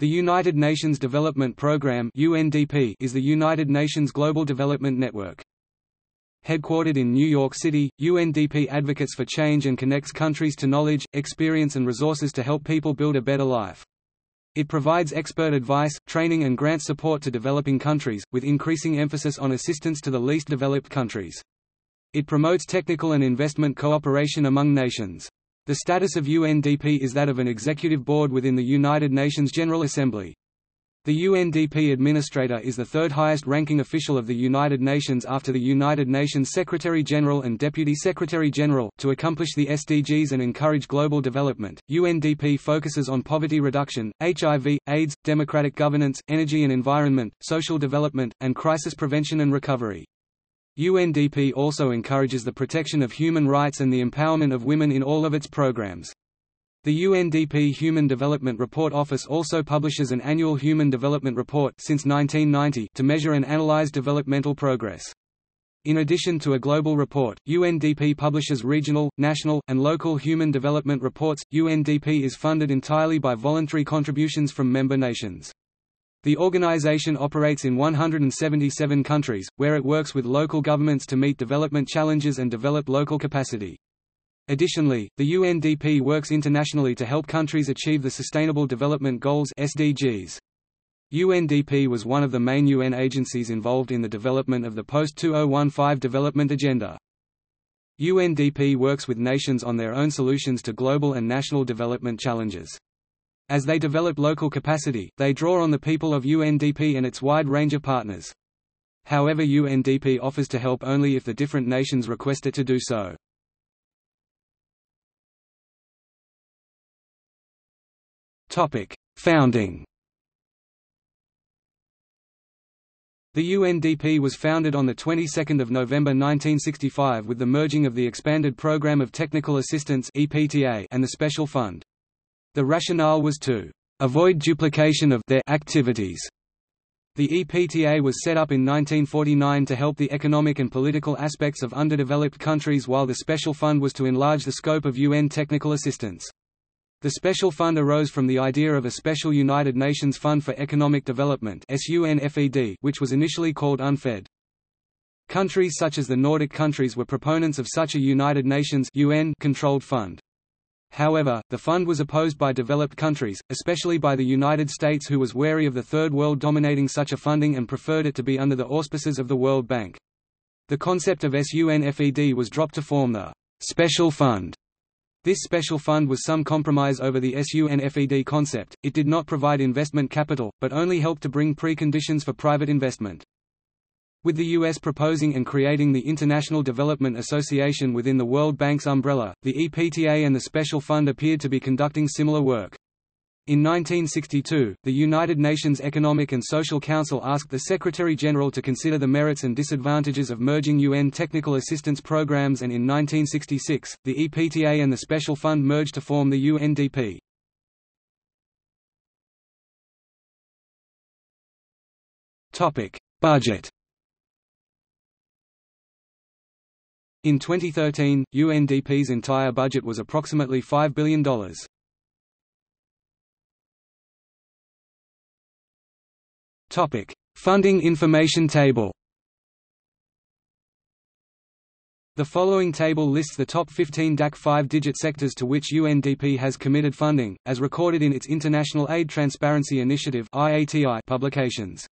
The United Nations Development Programme (UNDP) is the United Nations global development network. Headquartered in New York City, UNDP advocates for change and connects countries to knowledge, experience and resources to help people build a better life. It provides expert advice, training and grant support to developing countries, with increasing emphasis on assistance to the least developed countries. It promotes technical and investment cooperation among nations. The status of UNDP is that of an executive board within the United Nations General Assembly. The UNDP Administrator is the third highest ranking official of the United Nations after the United Nations Secretary-General and Deputy Secretary-General. To accomplish the SDGs and encourage global development, UNDP focuses on poverty reduction, HIV, AIDS, democratic governance, energy and environment, social development, and crisis prevention and recovery. UNDP also encourages the protection of human rights and the empowerment of women in all of its programs. The UNDP Human Development Report Office also publishes an annual Human Development Report since 1990 to measure and analyze developmental progress. In addition to a global report, UNDP publishes regional, national, and local human development reports. UNDP is funded entirely by voluntary contributions from member nations. The organization operates in 177 countries, where it works with local governments to meet development challenges and develop local capacity. Additionally, the UNDP works internationally to help countries achieve the Sustainable Development Goals SDGs. UNDP was one of the main UN agencies involved in the development of the post-2015 development agenda. UNDP works with nations on their own solutions to global and national development challenges. As they develop local capacity, they draw on the people of UNDP and its wide range of partners. However UNDP offers to help only if the different nations request it to do so. Founding The UNDP was founded on the 22nd of November 1965 with the merging of the Expanded Programme of Technical Assistance and the Special Fund. The rationale was to avoid duplication of their activities. The EPTA was set up in 1949 to help the economic and political aspects of underdeveloped countries while the Special Fund was to enlarge the scope of UN technical assistance. The Special Fund arose from the idea of a special United Nations Fund for Economic Development which was initially called SUNFED. Countries such as the Nordic countries were proponents of such a United Nations UN-controlled fund. However, the fund was opposed by developed countries, especially by the United States who was wary of the Third World dominating such a funding and preferred it to be under the auspices of the World Bank. The concept of SUNFED was dropped to form the «special fund». This special fund was some compromise over the SUNFED concept, it did not provide investment capital, but only helped to bring preconditions for private investment. With the U.S. proposing and creating the International Development Association within the World Bank's umbrella, the EPTA and the Special Fund appeared to be conducting similar work. In 1962, the United Nations Economic and Social Council asked the Secretary-General to consider the merits and disadvantages of merging UN technical assistance programs and in 1966, the EPTA and the Special Fund merged to form the UNDP. Budget In 2013, UNDP's entire budget was approximately $5 billion. Funding information table The following table lists the top 15 DAC 5-digit sectors to which UNDP has committed funding, as recorded in its International Aid Transparency Initiative publications.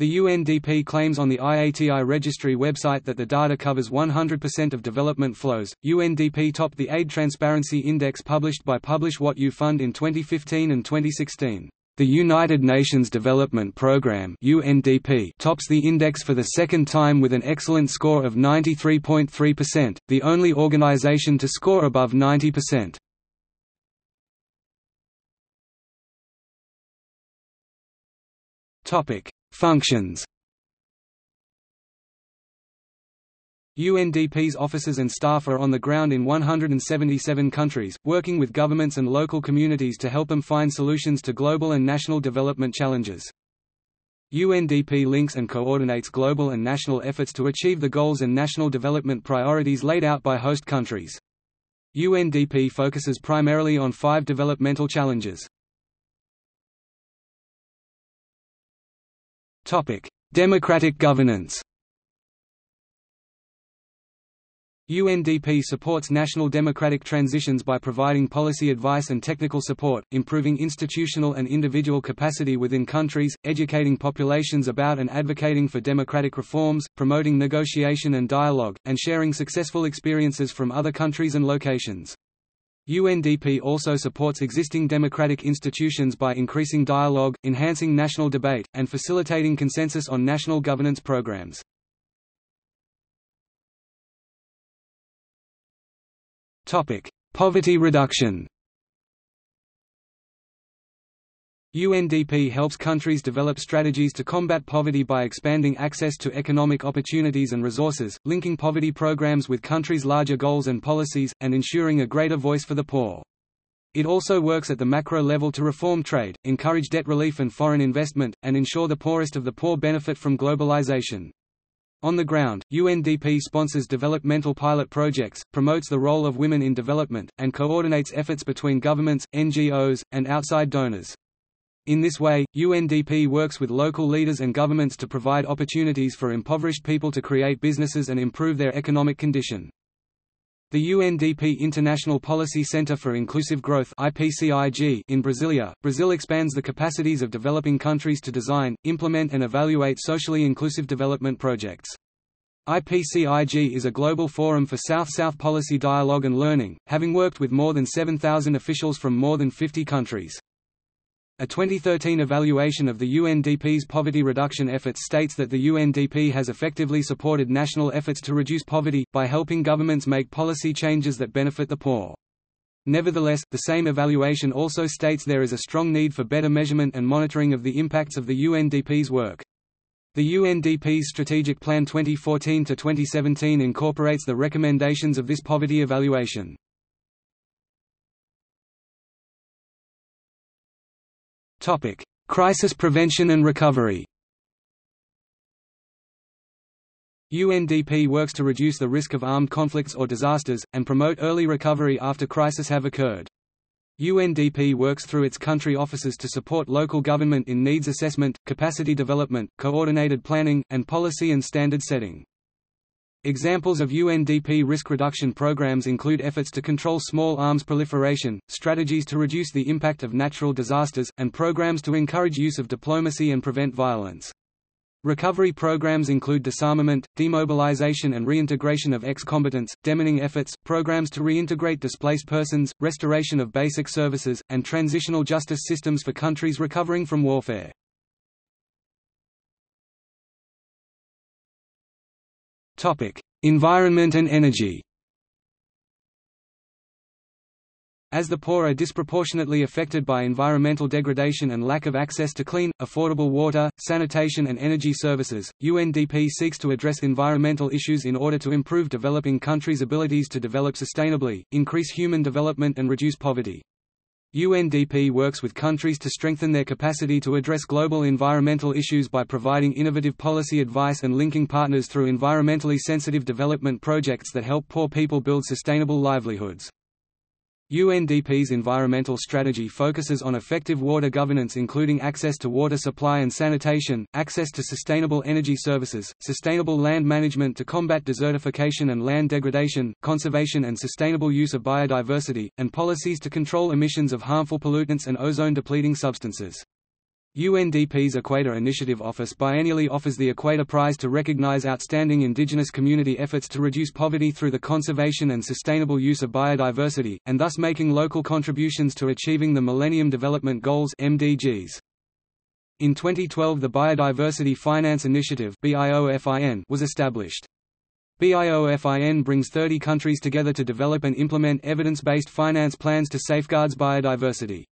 The UNDP claims on the IATI registry website that the data covers 100% of development flows. UNDP topped the Aid Transparency Index published by Publish What You Fund in 2015 and 2016. The United Nations Development Programme (UNDP) tops the index for the second time with an excellent score of 93.3%, the only organization to score above 90%. Topic: Functions UNDP's officers and staff are on the ground in 177 countries, working with governments and local communities to help them find solutions to global and national development challenges. UNDP links and coordinates global and national efforts to achieve the goals and national development priorities laid out by host countries. UNDP focuses primarily on five developmental challenges. Democratic governance UNDP supports national democratic transitions by providing policy advice and technical support, improving institutional and individual capacity within countries, educating populations about and advocating for democratic reforms, promoting negotiation and dialogue, and sharing successful experiences from other countries and locations. UNDP also supports existing democratic institutions by increasing dialogue, enhancing national debate, and facilitating consensus on national governance programs. Poverty reduction UNDP helps countries develop strategies to combat poverty by expanding access to economic opportunities and resources, linking poverty programs with countries' larger goals and policies, and ensuring a greater voice for the poor. It also works at the macro level to reform trade, encourage debt relief and foreign investment, and ensure the poorest of the poor benefit from globalization. On the ground, UNDP sponsors developmental pilot projects, promotes the role of women in development, and coordinates efforts between governments, NGOs, and outside donors. In this way, UNDP works with local leaders and governments to provide opportunities for impoverished people to create businesses and improve their economic condition. The UNDP International Policy Center for Inclusive Growth IPCIG in Brasilia, Brazil expands the capacities of developing countries to design, implement and evaluate socially inclusive development projects. IPCIG is a global forum for South-South policy dialogue and learning, having worked with more than 7,000 officials from more than 50 countries. A 2013 evaluation of the UNDP's poverty reduction efforts states that the UNDP has effectively supported national efforts to reduce poverty, by helping governments make policy changes that benefit the poor. Nevertheless, the same evaluation also states there is a strong need for better measurement and monitoring of the impacts of the UNDP's work. The UNDP's Strategic Plan 2014-2017 incorporates the recommendations of this poverty evaluation. Topic: Crisis prevention and recovery. UNDP works to reduce the risk of armed conflicts or disasters, and promote early recovery after crises have occurred. UNDP works through its country offices to support local government in needs assessment, capacity development, coordinated planning, and policy and standard setting. Examples of UNDP risk reduction programs include efforts to control small arms proliferation, strategies to reduce the impact of natural disasters, and programs to encourage use of diplomacy and prevent violence. Recovery programs include disarmament, demobilization and reintegration of ex-combatants, demining efforts, programs to reintegrate displaced persons, restoration of basic services, and transitional justice systems for countries recovering from warfare. Environment and energy. As the poor are disproportionately affected by environmental degradation and lack of access to clean, affordable water, sanitation and energy services, UNDP seeks to address environmental issues in order to improve developing countries' abilities to develop sustainably, increase human development and reduce poverty. UNDP works with countries to strengthen their capacity to address global environmental issues by providing innovative policy advice and linking partners through environmentally sensitive development projects that help poor people build sustainable livelihoods. UNDP's environmental strategy focuses on effective water governance including access to water supply and sanitation, access to sustainable energy services, sustainable land management to combat desertification and land degradation, conservation and sustainable use of biodiversity, and policies to control emissions of harmful pollutants and ozone-depleting substances. UNDP's Equator Initiative Office biennially offers the Equator Prize to recognize outstanding indigenous community efforts to reduce poverty through the conservation and sustainable use of biodiversity, and thus making local contributions to achieving the Millennium Development Goals MDGs. In 2012 the Biodiversity Finance Initiative was established. BIOFIN brings 30 countries together to develop and implement evidence-based finance plans to safeguard biodiversity.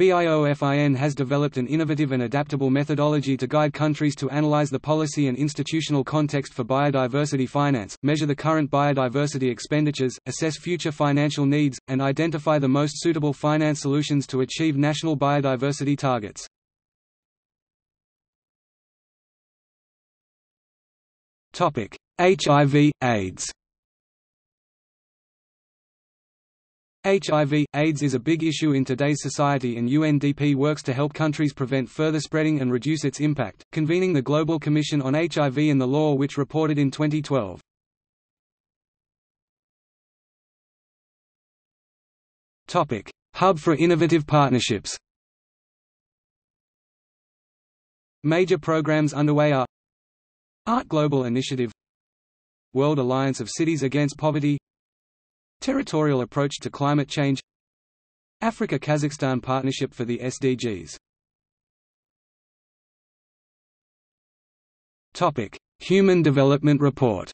BIOFIN has developed an innovative and adaptable methodology to guide countries to analyze the policy and institutional context for biodiversity finance, measure the current biodiversity expenditures, assess future financial needs, and identify the most suitable finance solutions to achieve national biodiversity targets. HIV, AIDS HIV, AIDS is a big issue in today's society and UNDP works to help countries prevent further spreading and reduce its impact, convening the Global Commission on HIV and the Law which reported in 2012. Hub for innovative partnerships Major programs underway are Art Global Initiative World Alliance of Cities Against Poverty Territorial Approach to Climate Change. Africa-Kazakhstan Partnership for the SDGs Topic: Human Development Report.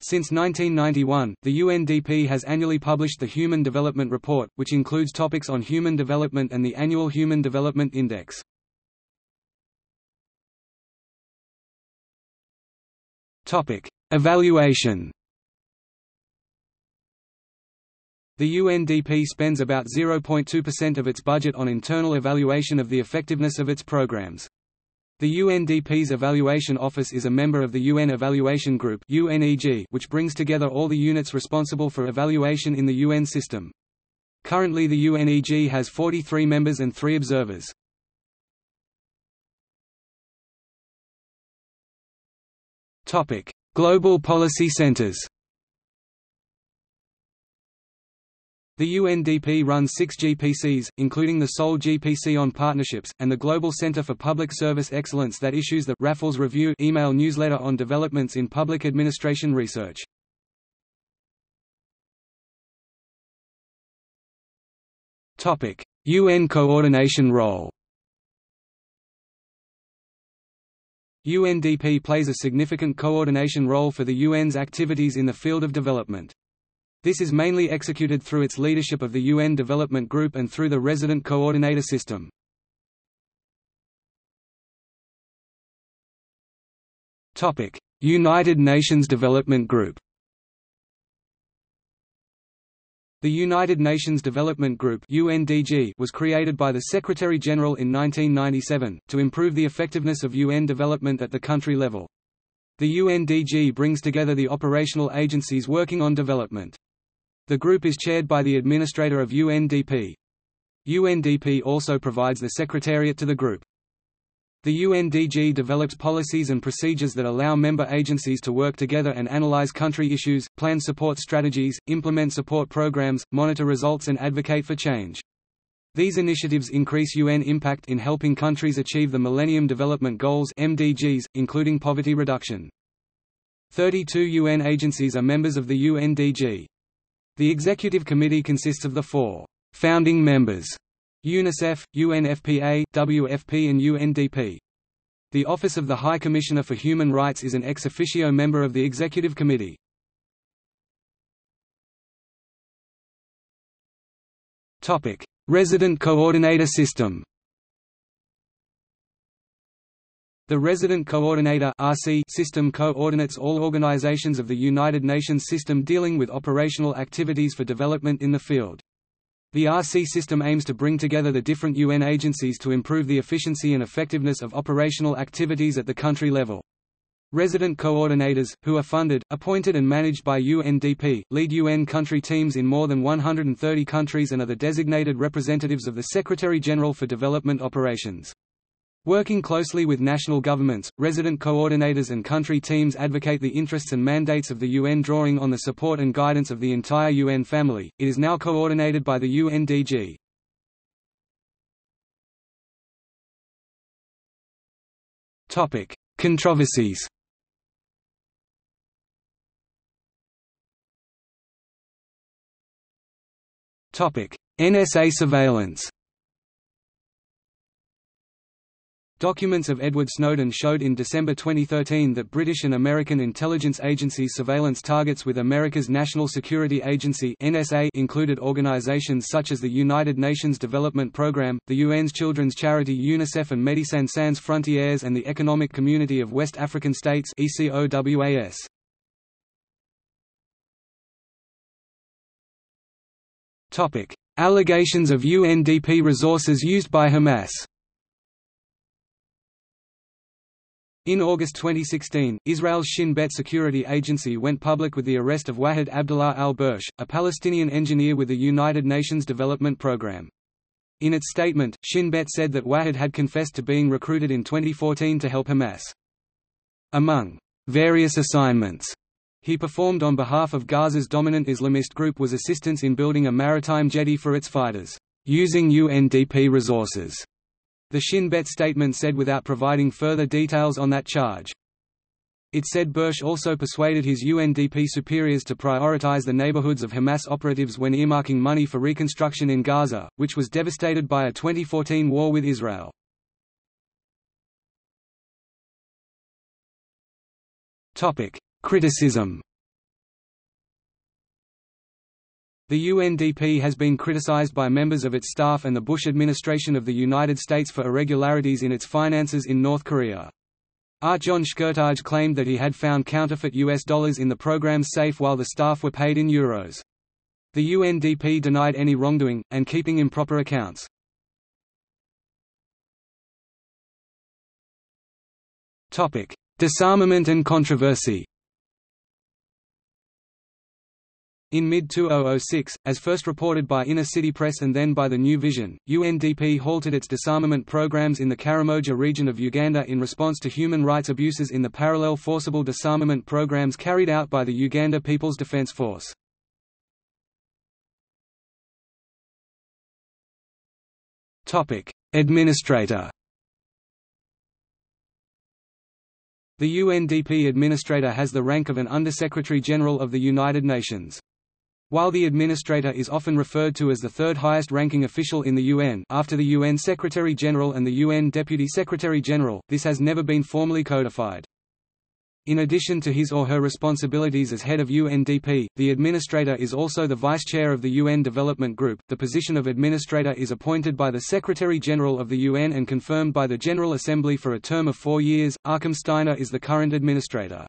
Since 1991, the UNDP has annually published the Human Development Report, which includes topics on human development and the annual Human Development Index. Evaluation The UNDP spends about 0.2% of its budget on internal evaluation of the effectiveness of its programs. The UNDP's Evaluation Office is a member of the UN Evaluation Group which brings together all the units responsible for evaluation in the UN system. Currently the UNEG has 43 members and 3 observers. Global policy centers The UNDP runs six GPCs, including the sole GPC on partnerships, and the Global Center for Public Service Excellence that issues the Raffles Review email newsletter on developments in public administration research. UN coordination role UNDP plays a significant coordination role for the UN's activities in the field of development. This is mainly executed through its leadership of the UN Development Group and through the Resident Coordinator System. United Nations Development Group The United Nations Development Group UNDG was created by the Secretary-General in 1997, to improve the effectiveness of UN development at the country level. The UNDG brings together the operational agencies working on development. The group is chaired by the administrator of UNDP. UNDP also provides the secretariat to the group. The UNDG develops policies and procedures that allow member agencies to work together and analyze country issues, plan support strategies, implement support programs, monitor results and advocate for change. These initiatives increase UN impact in helping countries achieve the Millennium Development Goals MDGs, including poverty reduction. 32 UN agencies are members of the UNDG. The Executive Committee consists of the four founding members UNICEF, UNFPA, WFP and UNDP. The Office of the High Commissioner for Human Rights is an ex officio member of the Executive Committee. Resident Coordinator System The Resident Coordinator (RC) system coordinates all organizations of the United Nations system dealing with operational activities for development in the field. The RC system aims to bring together the different UN agencies to improve the efficiency and effectiveness of operational activities at the country level. Resident coordinators, who are funded, appointed and managed by UNDP, lead UN country teams in more than 130 countries and are the designated representatives of the Secretary-General for Development Operations. Working closely with national governments, resident coordinators and country teams advocate the interests and mandates of the UN drawing on the support and guidance of the entire UN family. It is now coordinated by the UNDG. Topic: Controversies. Topic: NSA surveillance. Documents of Edward Snowden showed in December 2013 that British and American intelligence agencies' surveillance targets with America's National Security Agency (NSA) included organizations such as the United Nations Development Programme, the UN's children's charity UNICEF and Médecins Sans Frontières and the Economic Community of West African States (ECOWAS). Topic: Allegations of UNDP resources used by Hamas. In August 2016, Israel's Shin Bet security agency went public with the arrest of Wahid Abdullah al-Bursh, a Palestinian engineer with the United Nations Development Programme. In its statement, Shin Bet said that Wahid had confessed to being recruited in 2014 to help Hamas. Among various assignments he performed on behalf of Gaza's dominant Islamist group was assistance in building a maritime jetty for its fighters, using UNDP resources. The Shin Bet statement said without providing further details on that charge. It said Bursh also persuaded his UNDP superiors to prioritize the neighborhoods of Hamas operatives when earmarking money for reconstruction in Gaza, which was devastated by a 2014 war with Israel. Criticism The UNDP has been criticized by members of its staff and the Bush administration of the United States for irregularities in its finances in North Korea. Artjon Shkurtaj claimed that he had found counterfeit US dollars in the program's safe while the staff were paid in euros. The UNDP denied any wrongdoing, and keeping improper accounts. Disarmament and controversy In mid-2006, as first reported by Inner City Press and then by The New Vision, UNDP halted its disarmament programs in the Karamoja region of Uganda in response to human rights abuses in the parallel forcible disarmament programs carried out by the Uganda People's Defence Force. Administrator The UNDP administrator has the rank of an Undersecretary General of the United Nations. While the administrator is often referred to as the third highest ranking official in the UN after the UN Secretary-General and the UN Deputy Secretary-General, this has never been formally codified. In addition to his or her responsibilities as head of UNDP, the administrator is also the vice chair of the UN Development Group. The position of administrator is appointed by the Secretary General of the UN and confirmed by the General Assembly for a term of four years. Achim Steiner is the current administrator.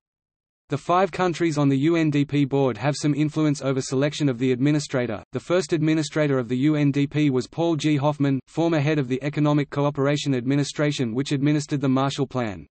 The five countries on the UNDP board have some influence over selection of the administrator. The first administrator of the UNDP was Paul G. Hoffman, former head of the Economic Cooperation Administration which administered the Marshall Plan.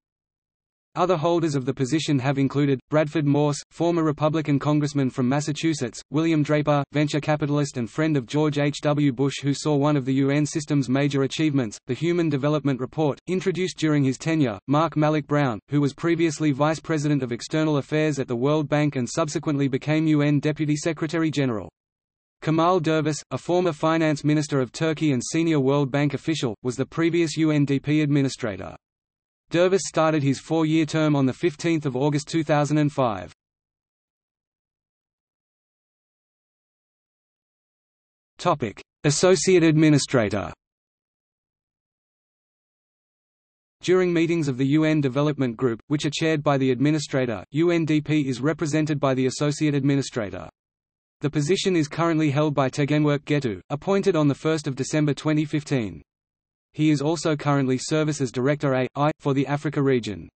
Other holders of the position have included, Bradford Morse, former Republican congressman from Massachusetts, William Draper, venture capitalist and friend of George H. W. Bush who saw one of the UN system's major achievements, the Human Development Report, introduced during his tenure, Mark Malloch Brown, who was previously Vice President of External Affairs at the World Bank and subsequently became UN Deputy Secretary-General. Kemal Dervis, a former finance minister of Turkey and senior World Bank official, was the previous UNDP administrator. Dervis started his four-year term on 15 August 2005. Associate Administrator During meetings of the UN Development Group, which are chaired by the Administrator, UNDP is represented by the Associate Administrator. The position is currently held by Tegegnework Gettu, appointed on 1 December 2015. He is also currently Service as Director A, I, for the Africa region.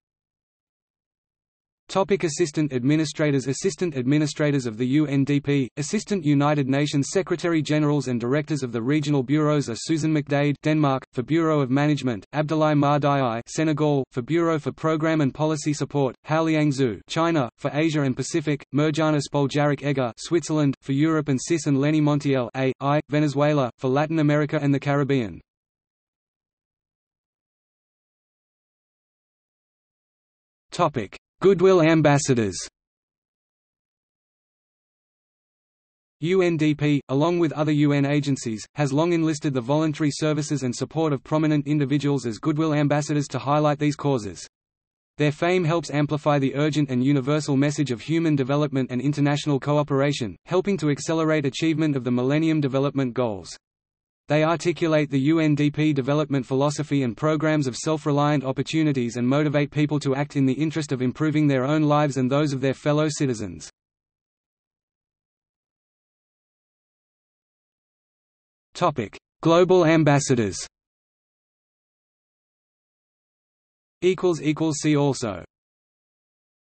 Topic Assistant Administrators Assistant Administrators of the UNDP, Assistant United Nations Secretary-Generals and Directors of the Regional Bureaus are Susan McDade Denmark, for Bureau of Management, Abdoulaye Mar Dieye Senegal, for Bureau for Programme and Policy Support, Haoliang Xu China, for Asia and Pacific, Mirjana Spoljaric Egger Switzerland, for Europe and CIS and Lenni Montiel A, I, Venezuela, for Latin America and the Caribbean. Topic: Goodwill ambassadors. UNDP, along with other UN agencies, has long enlisted the voluntary services and support of prominent individuals as goodwill ambassadors to highlight these causes. Their fame helps amplify the urgent and universal message of human development and international cooperation, helping to accelerate achievement of the Millennium Development Goals. They articulate the UNDP development philosophy and programs of self-reliant opportunities and motivate people to act in the interest of improving their own lives and those of their fellow citizens. Global ambassadors See also